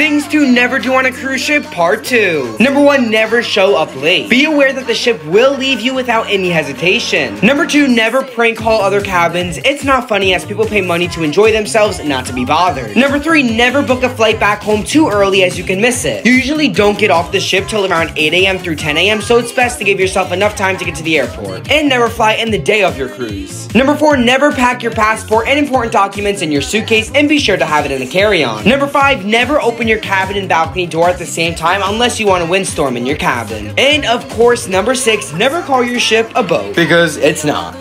Things to never do on a cruise ship, part two. Number one, never show up late. Be aware that the ship will leave you without any hesitation. Number two, never prank call other cabins. It's not funny as people pay money to enjoy themselves, not to be bothered. Number three, never book a flight back home too early as you can miss it. You usually don't get off the ship till around 8 a.m. through 10 a.m., so it's best to give yourself enough time to get to the airport. And never fly in the day of your cruise. Number four, never pack your passport and important documents in your suitcase and be sure to have it in a carry-on. Number five, never open your cabin and balcony door at the same time unless you want a windstorm in your cabin. And of course, number six, never call your ship a boat because it's not.